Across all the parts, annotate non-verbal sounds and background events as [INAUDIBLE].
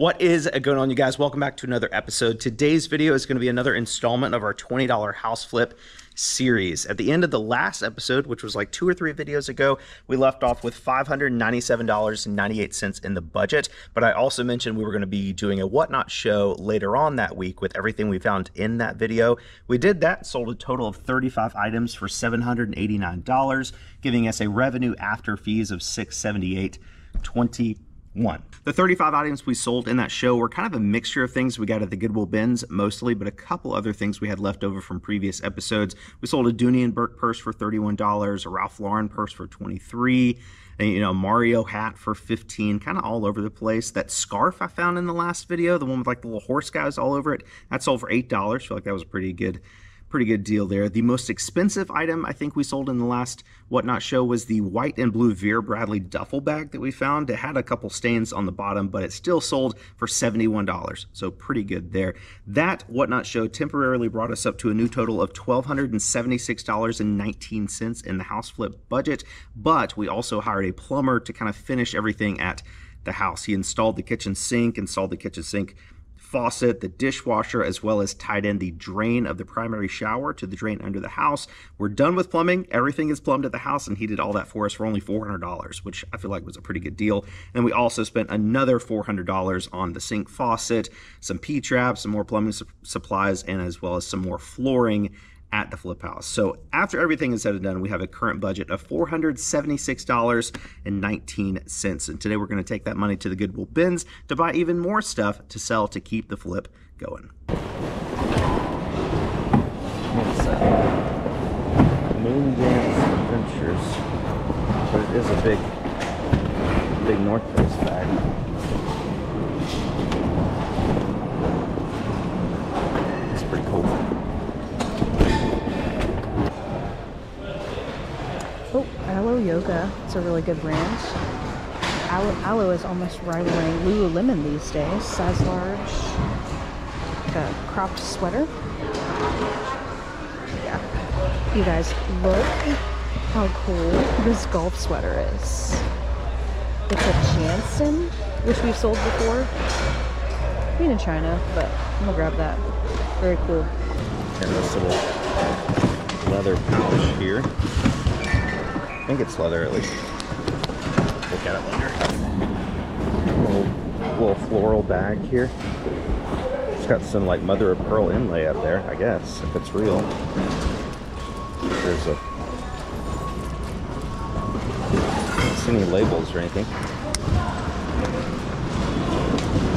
What is going on, you guys? Welcome back to another episode. Today's video is going to be another installment of our $20 house flip series. At the end of the last episode, which was like two or three videos ago, we left off with $597.98 in the budget. But I also mentioned we were going to be doing a whatnot show later on that week with everything we found in that video. We did that, sold a total of 35 items for $789, giving us a revenue after fees of $678.20 one. The 35 items we sold in that show were kind of a mixture of things we got at the Goodwill bins mostly, but a couple other things we had left over from previous episodes. We sold a Dooney and Bourke purse for $31, a Ralph Lauren purse for 23 and, you know, Mario hat for $15, kind of all over the place. That scarf I found in the last video, the one with like the little horse guys all over it, that sold for $8. I feel like that was a pretty good pretty good deal there. The most expensive item I think we sold in the last Whatnot show was the white and blue Vera Bradley duffel bag that we found. It had a couple stains on the bottom, but it still sold for $71, so pretty good there. That Whatnot show temporarily brought us up to a new total of $1,276.19 in the house flip budget, but we also hired a plumber to kind of finish everything at the house. He installed the kitchen sink, installed the kitchen sink faucet, the dishwasher, as well as tied in the drain of the primary shower to the drain under the house. We're done with plumbing. Everything is plumbed at the house, and he did all that for us for only $400, which I feel like was a pretty good deal. And we also spent another $400 on the sink faucet, some P-traps, some more plumbing su supplies, and as well as some more flooring at the flip house. So after everything is said and done, we have a current budget of $476.19. And today we're going to take that money to the Goodwill bins to buy even more stuff to sell to keep the flip going. Moon Dance Adventures, but it is a big, big North Face bag. It's pretty cool. Oh, Alo Yoga. It's a really good brand. Alo, Alo is almost rivaling Lululemon these days. Size large. Like a cropped sweater. Yeah. You guys, look how cool this golf sweater is. It's a Jantzen, which we've sold before. Made in China, but I'm gonna grab that. Very cool. And this little leather pouch here. I think it's leather at least. Look at it later. Little, little floral bag here. It's got some like mother of pearl inlay up there, I guess, if it's real. There's a I don't see any labels or anything.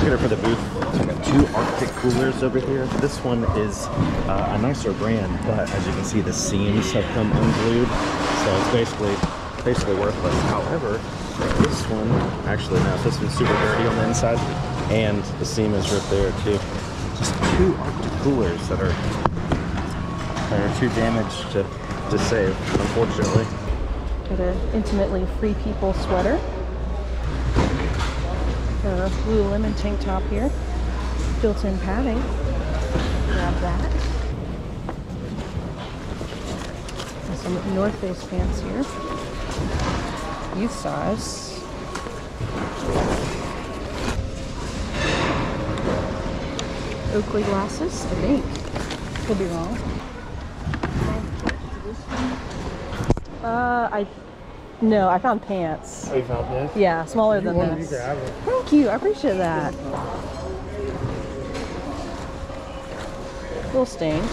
Her for the booth. I got two Arctic coolers over here. This one is uh, a nicer brand, but as you can see, the seams have come unglued, so it's basically basically worthless. However, this one actually no, this one's super dirty on the inside, and the seam is right there too. Just two Arctic coolers that are that are too damaged to to save, unfortunately. Got an intimately free people sweater. Lululemon tank top here. Built-in padding. Grab that. And some North Face pants here. Youth size. Oakley glasses, I think. Could be wrong. Uh, I no, I found pants. Oh, you found this? Yeah, smaller You than this. You grab it. Thank you. I appreciate that. little stained.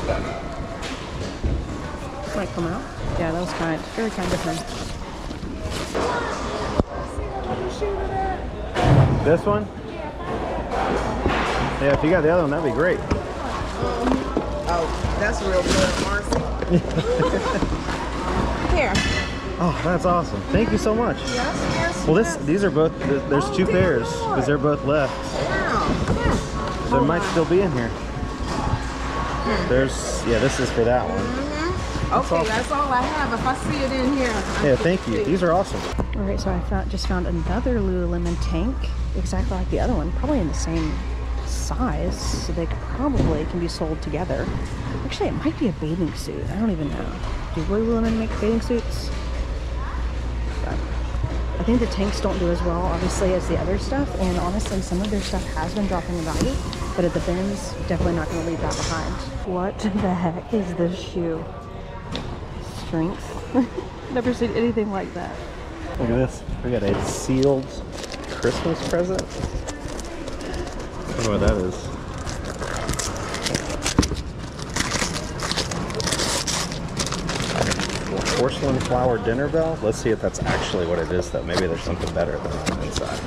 Might come out. Yeah, that was kind. Very kind of him. This one? Yeah, if you got the other one, that'd be great. Oh, that's real good, Marcy. [LAUGHS] Here. Oh, that's awesome. Thank you so much. Yes, yes. Well, this yes. these are both. There's Oh, two good pairs because they're both left. Wow. Yes. So it might still be in here. There's yeah. This is for that one. Mm-hmm. Okay, awesome. that's all I have. If I see it in here. I Yeah, thank you. see. These are awesome. All right, so I found just found another Lululemon tank, exactly like the other one, probably in the same size, so they probably can be sold together. Actually, it might be a bathing suit. I don't even know. Do Lululemon make bathing suits? I think the tanks don't do as well, obviously, as the other stuff. And honestly, some of their stuff has been dropping in value, but at the bins, definitely not going to leave that behind. What the heck is this shoe? Strength. [LAUGHS] Never seen anything like that. Look at this. We got a sealed Christmas present. I don't know what that is. Porcelain flower dinner bell. Let's see if that's actually what it is, though. Maybe there's something better than that inside.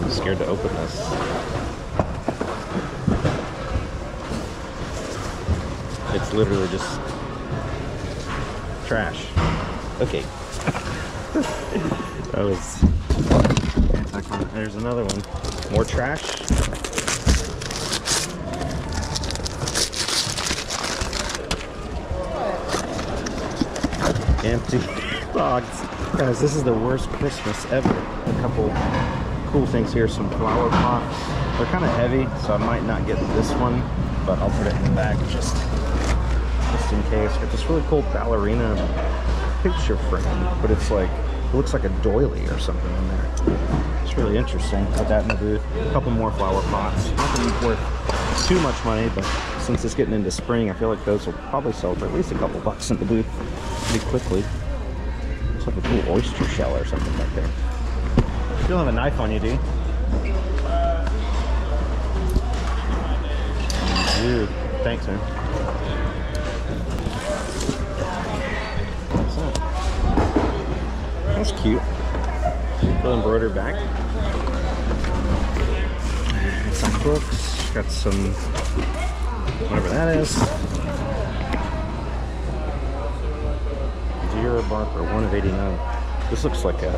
I'm scared to open this. It's literally just trash. Okay. [LAUGHS] that was. There's another one. More trash. Box. Guys, this is the worst Christmas ever. A couple cool things here. Some flower pots. They're kind of heavy, so I might not get this one, but I'll put it in the bag just just in case. Got this really cool ballerina picture frame, but it's like it looks like a doily or something in there. It's really interesting. Got that in the booth. A couple more flower pots. Nothing worth too much money, but since it's getting into spring, I feel like those will probably sell for at least a couple bucks in the booth pretty quickly. Looks like a cool oyster shell or something back there. You don't have a knife on you, do you? Dude, thanks, man. That's cute. Little embroidered back. Some books. Got some whatever that is. Vera Barker, one of 89. This looks like a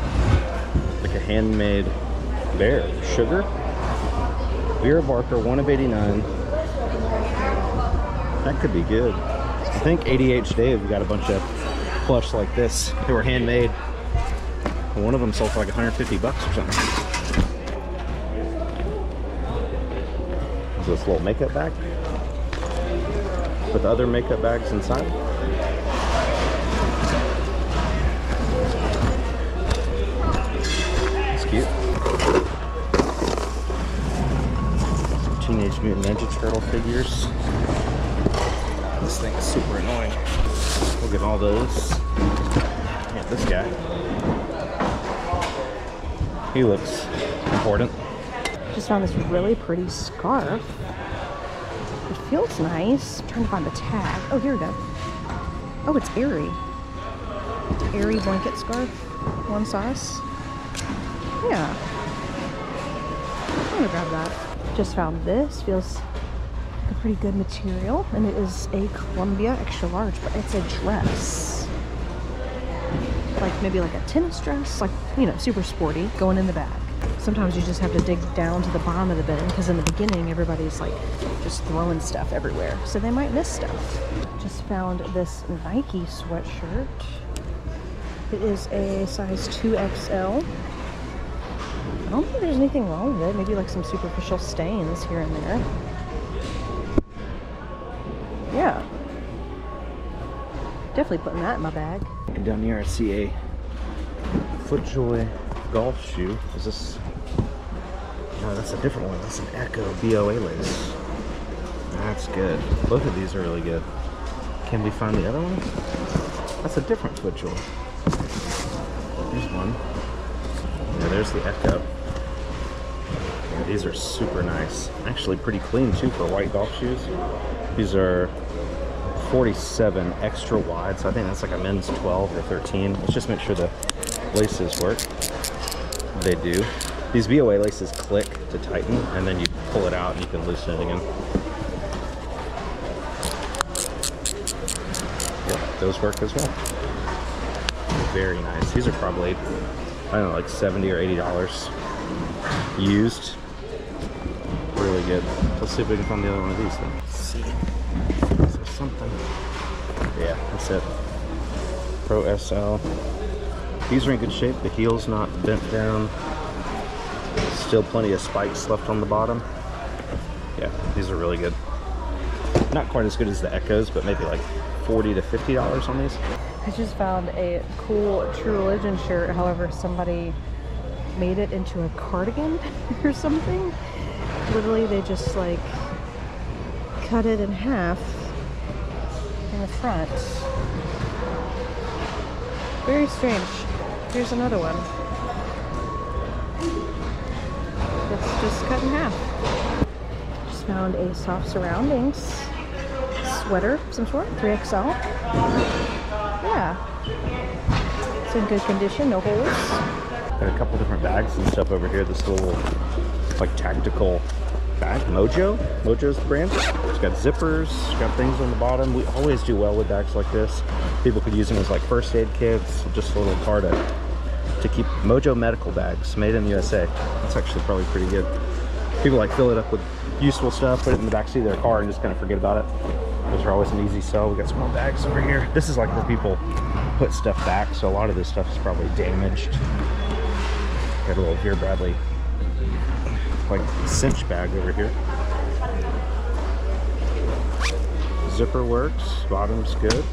like a handmade bear. Sugar. Vera Barker, one of 89. That could be good. I think ADH Dave got a bunch of plush like this. They were handmade. One of them sold for like 150 bucks or something. Is this little makeup bag? With other makeup bags inside? It's cute. Teenage Mutant Ninja Turtle figures. This thing is super annoying. Look at all those. Yeah, this guy. He looks important. Just found this really pretty scarf. Feels nice. I'm trying to find the tag. Oh, here we go. Oh, it's Aerie. Aerie blanket scarf. One size. Yeah. I'm gonna grab that. Just found this. Feels like a pretty good material. And it is a Columbia extra large, but it's a dress. Like maybe like a tennis dress. Like, you know, super sporty. Going in the bag. Sometimes you just have to dig down to the bottom of the bin because in the beginning everybody's like just throwing stuff everywhere. So they might miss stuff. Just found this Nike sweatshirt. It is a size 2XL. I don't think there's anything wrong with it. Maybe like some superficial stains here and there. Yeah. Definitely putting that in my bag. And down here I see a FootJoy golf shoe. Is this? No, that's a different one. That's an Ecco BOA lace. That's good. Both of these are really good. Can we find the other one? That's a different foot FootJoy. There's one. Yeah, there's the Ecco. Yeah, these are super nice. Actually pretty clean too for white golf shoes. These are 47 extra wide, so I think that's like a men's 12 or 13. Let's just make sure the laces work. They do. These BOA laces click to tighten, and then you pull it out and you can loosen it again. Yep, those work as well. Very nice. These are probably, I don't know, like 70 or 80 dollars used. Really good. Let's see if we can find the other one of these then. Let's see. Is there something? Yeah, that's it. Pro SL. These are in good shape. The heel's not bent down. Still plenty of spikes left on the bottom. Yeah, these are really good. Not quite as good as the Eccos, but maybe like 40 to 50 dollars on these. I just found a cool True Religion shirt. However, somebody made it into a cardigan [LAUGHS] or something. Literally, they just like cut it in half in the front. Very strange. Here's another one. It's just cut in half. Just found a soft surroundings sweater, some sort, 3XL. Yeah. It's in good condition, no holes. Got a couple different bags and stuff over here. This little like tactical bag, Mojo. Mojo's brand. It's got zippers, it's got things on the bottom. We always do well with bags like this. People could use them as like first aid kits, just a little card to, to keep Mojo medical bags made in the USA. That's actually probably pretty good. People like fill it up with useful stuff, put it in the backseat of their car and just kind of forget about it. Those are always an easy sell. We got some more bags over here. This is like where people put stuff back, so a lot of this stuff is probably damaged. Got a little Vera Bradley like cinch bag over here. Zipper works, bottom's good.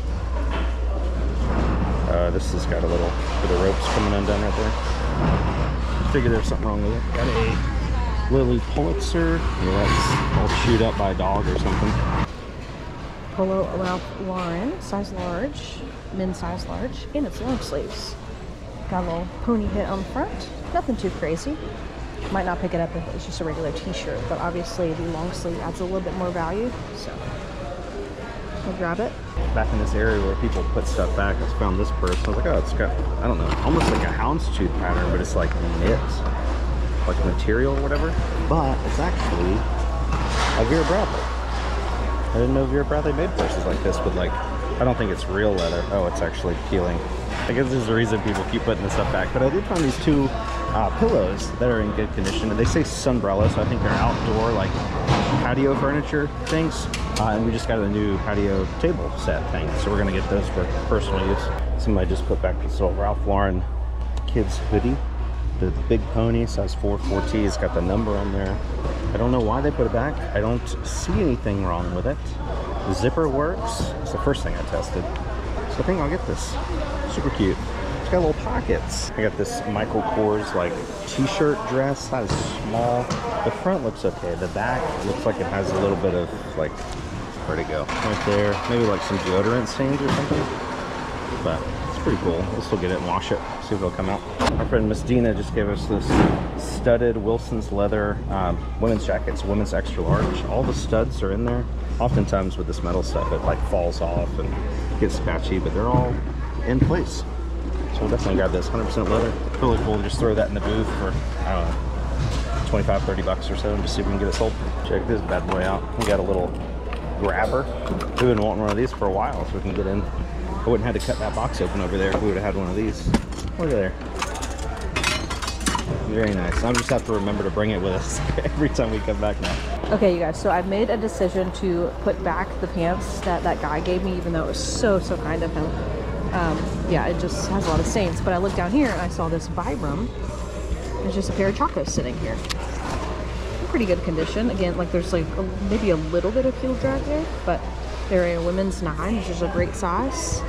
Uh, this has got a little bit of ropes coming undone right there. Figure there's something wrong with it. Got a Lilly Pulitzer. Yeah, that's all chewed up by a dog or something. Polo Ralph Lauren, size large, men's size large, and it's long sleeves. Got a little pony hit on the front. Nothing too crazy. Might not pick it up if it's just a regular t-shirt, but obviously the long sleeve adds a little bit more value, so we'll grab it. Back in this area where people put stuff back, I found this purse. I was like, oh, it's got, I don't know, almost like a houndstooth pattern, but it's like knit, like material or whatever. But it's actually a Vera Bradley. I didn't know Vera Bradley made purses like this with like, I don't think it's real leather. Oh, it's actually peeling. I guess there's a reason people keep putting this stuff back. But I did find these two uh, pillows that are in good condition. And they say sunbrella, so I think they're outdoor, like patio furniture things. Uh, and we just got a new patio table set thing. So we're gonna get those for personal use. Somebody just put back this little Ralph Lauren kids hoodie. The big pony, size 4, 4T, it's got the number on there. I don't know why they put it back. I don't see anything wrong with it. The zipper works. It's the first thing I tested. So I think I'll get this. Super cute. It's got little pockets. I got this Michael Kors like t-shirt dress, size small. The front looks okay. The back looks like it has a little bit of like, where'd it go? Right there. Maybe like some deodorant stains or something. But it's pretty cool. We'll still get it and wash it. See if it'll come out. Our friend Miss Dina just gave us this studded Wilson's leather um, women's jackets, women's extra large. All the studs are in there. Oftentimes with this metal stuff, it like falls off and gets scratchy, but they're all in place. So we'll definitely grab this 100% leather. Really cool to just throw that in the booth for, I don't know, 25, 30 bucks or so and just see if we can get it sold. Check this bad boy out. We got a little grabber. We've been wanting one of these for a while so we can get in. I wouldn't have had to cut that box open over there if we would have had one of these. Look at there. Very nice. I'll just have to remember to bring it with us [LAUGHS] every time we come back now. Okay, you guys, so I've made a decision to put back the pants that that guy gave me, even though it was so, so kind of him. Um, yeah, it just has a lot of stains. But I looked down here and I saw this Vibram. There's just a pair of chacos sitting here. In pretty good condition. Again, like there's like a, maybe a little bit of heel drag there, but they're a women's nine, which is a great size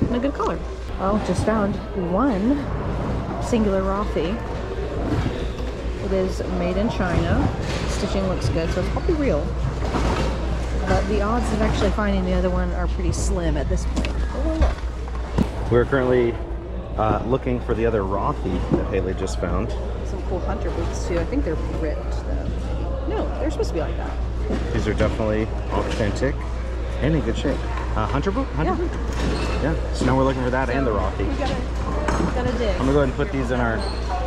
and a good color. Well, just found one singular Rothy. It is made in China. Stitching looks good, so it's probably real. But the odds of actually finding the other one are pretty slim at this point. But we'll look. We're currently uh, looking for the other Rothy that Haley just found. Some cool hunter boots too. I think they're ripped though. No, they're supposed to be like that. These are definitely authentic and in good shape. Uh, hunter boot? Hunter Yeah. boot? Yeah. So now we're looking for that and the Rothy. We gotta, gotta dig. I'm gonna go ahead and put these in our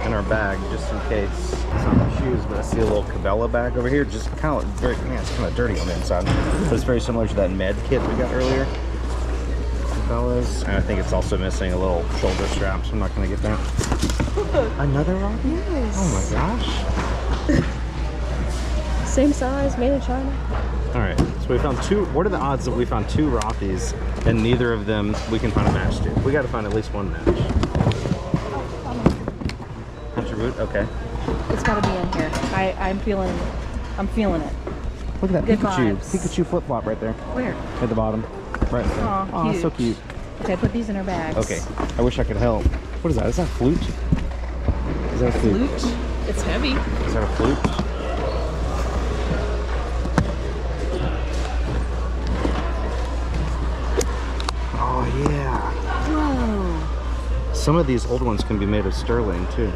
in our bag just in case. It's not my shoes, but I see a little Cabela bag over here. Just kind of very, yeah, it's kind of dirty on the inside, but it's very similar to that med kit we got earlier. Cabela's, and I think it's also missing a little shoulder strap, so I'm not gonna get that. [LAUGHS] Another Rocky? Yes. Oh my gosh. [LAUGHS] Same size, made in China. All right, so we found two. What are the odds that we found two Rothys and neither of them we can find a match to? We got to find at least one match. Hunter boot, okay. It's gotta be in here. I, I'm feeling, I'm feeling it. Look at that Good Pikachu. vibes. Pikachu flip flop right there Where? at the bottom. Right there. Aw, Aw, so cute. Okay, put these in our bags. Okay, I wish I could help. What is that? Is that a flute? Is that a flute? Flute. It's heavy. Is that a flute? Oh yeah. Whoa. Some of these old ones can be made of sterling too.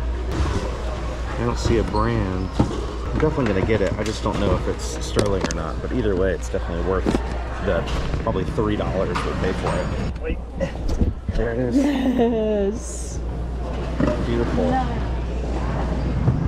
I don't see a brand. I'm definitely gonna get it. I just don't know if it's sterling or not. But either way, it's definitely worth the probably three dollars we pay for it. Wait, there it is. Yes. Beautiful.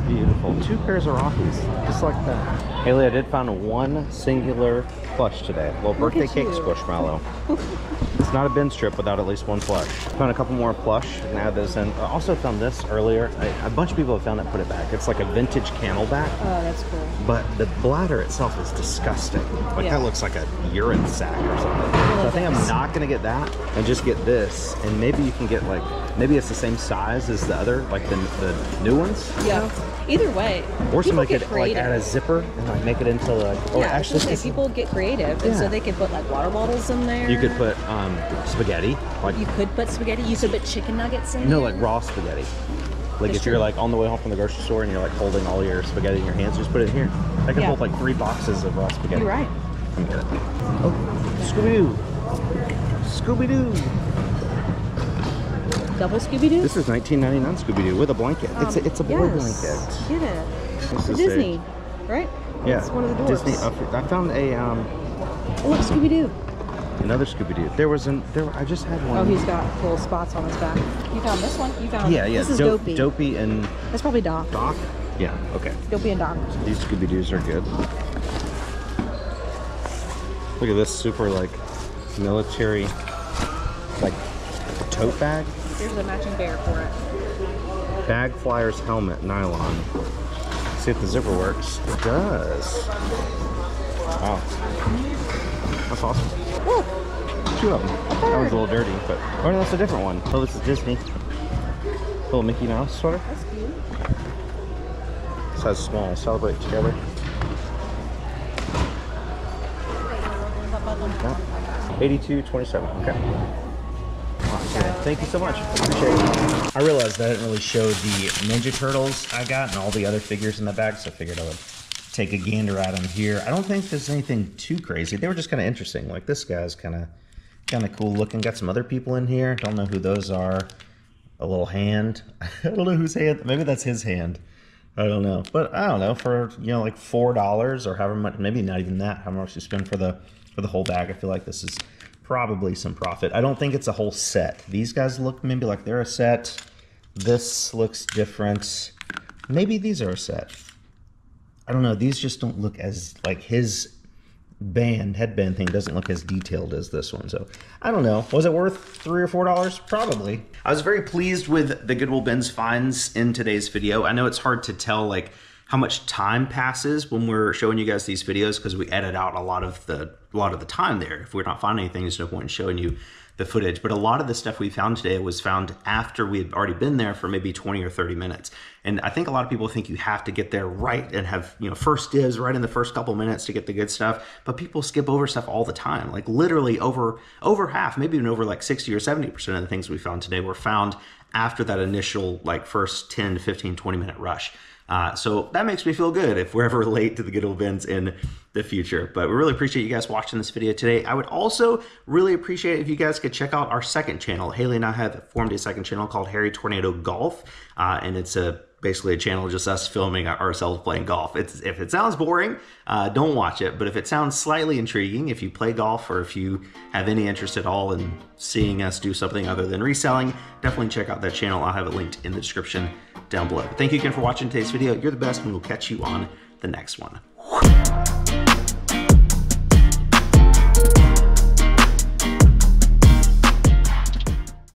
Beautiful. Two pairs of Rockies, just like that. Haley, I did find one singular plush today. Little birthday cake squishmallow. [LAUGHS] not a bin strip without at least one plush. Found a couple more plush and add those in. I also found this earlier. I, a bunch of people have found it, put it back. It's like a vintage CamelBak, Oh, that's cool. but the bladder itself is disgusting. Like Yeah. that looks like a urine sack or something. So I think I'm not gonna get that and just get this. And maybe you can get like, maybe it's the same size as the other, like the, the new ones. Yeah. Either way. Or somebody get could creative. like add a zipper and like make it into like, or yeah, actually, say, people get creative, and Yeah. so they could put like water bottles in there. you could put um, spaghetti, like You could put spaghetti. You could put chicken nuggets in no, there. like raw spaghetti. Like That's if you're like on the way home from the grocery store and you're like holding all your spaghetti in your hands, just put it in here. I can Yeah. hold like three boxes of raw spaghetti. You're right. I'm good. Oh, Scooby Doo, Scooby Doo. Double Scooby Doo. This is 1999 Scooby Doo with a blanket. it's a, it's a Um, yes. blanket. Get it. This is a- Disney, right? Yeah, It's one of the doors. Disney. I found a um, Oh, look, Scooby Doo. another Scooby Doo. There was an there. I just had one. Oh, he's got little spots on his back. You found this one. You found. Yeah, yeah. This is Dope- Dopey. Dopey and That's probably Doc. Doc. Yeah. Okay. Dopey and Doc. These Scooby Doos are good. Look at this super like military like tote bag. Here's a matching bear for it. Bag flyers helmet nylon. See if the zipper works. It does. Wow. That's awesome. Two of them. That one's a little dirty, but oh, no, that's a different one. Oh, this is Disney. Little Mickey Mouse sweater. That's cute. Size small. Celebrate together. Yeah. 8227. Okay. Okay. Thank you so much. Appreciate it. I realized I didn't really show the Ninja Turtles I got and all the other figures in the bag, so I figured I would take a gander at them here. I don't think there's anything too crazy. They were just kind of interesting. Like this guy's kind of kind of cool looking. Got some other people in here. Don't know who those are. A little hand. [LAUGHS] I don't know whose hand. Maybe that's his hand. I don't know. But I don't know for you know like four dollars or however much. Maybe not even that. How much you spend for the for the whole bag? I feel like this is probably some profit. I don't think it's a whole set. These guys look maybe like they're a set. This looks different. Maybe these are a set. I don't know. These just don't look as like his band headband thing doesn't look as detailed as this one. So I don't know. Was it worth three or four dollars? Probably. I was very pleased with the Goodwill Bins finds in today's video. I know it's hard to tell like how much time passes when we're showing you guys these videos because we edit out a lot of the a lot of the time there. If we're not finding anything, there's no point in showing you the footage. But a lot of the stuff we found today was found after we had already been there for maybe 20 or 30 minutes. And I think a lot of people think you have to get there right and have, you know, first dibs right in the first couple minutes to get the good stuff. But people skip over stuff all the time. Like literally over over half, maybe even over like 60 or 70% of the things we found today were found after that initial like first 10 to 15, 20 minute rush. Uh, so that makes me feel good if we're ever late to the Goodwill bins in the future. But we really appreciate you guys watching this video today. I would also really appreciate if you guys could check out our second channel. Haley and I have formed a second channel called Hairy Tornado Golf, uh, and it's a basically a channel just us filming ourselves playing golf. It's if it sounds boring, uh, don't watch it. But if it sounds slightly intriguing, if you play golf or if you have any interest at all in seeing us do something other than reselling, definitely check out that channel. I'll have it linked in the description down below. Thank you again for watching today's video. You're the best, and we'll catch you on the next one.